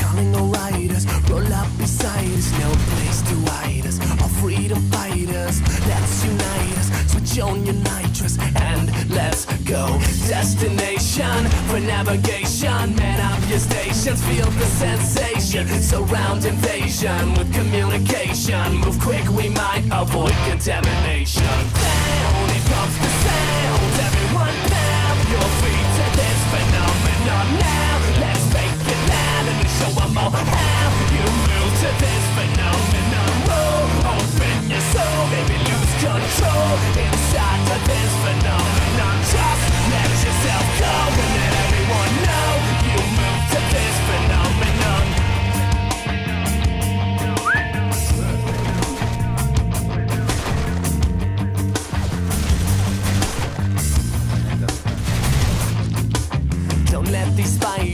calling all riders. Roll up beside us, no place to hide us. All freedom fighters, let's unite us. Switch on your nitrous and let's go. Destination for navigation. Man up your stations, feel the sensation. Surround invasion with communication. Move quick, we might avoid contamination.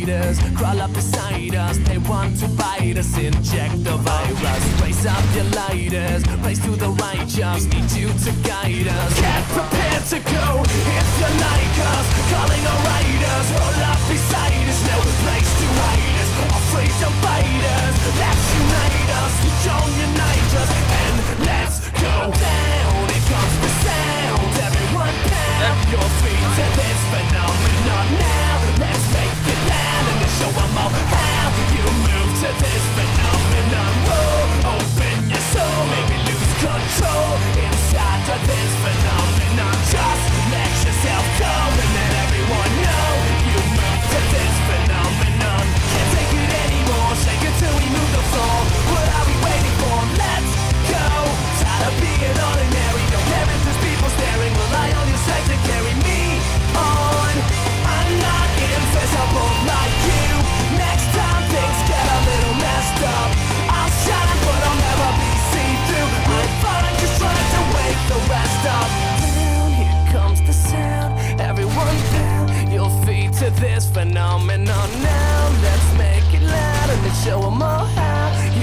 Spiders crawl up beside us. They want to bite us, inject the virus. Raise up your lighters, raise to the righteous. Need you to guide us. Get prepared to go if you this phenomenon. Now Let's make it loud and show them all how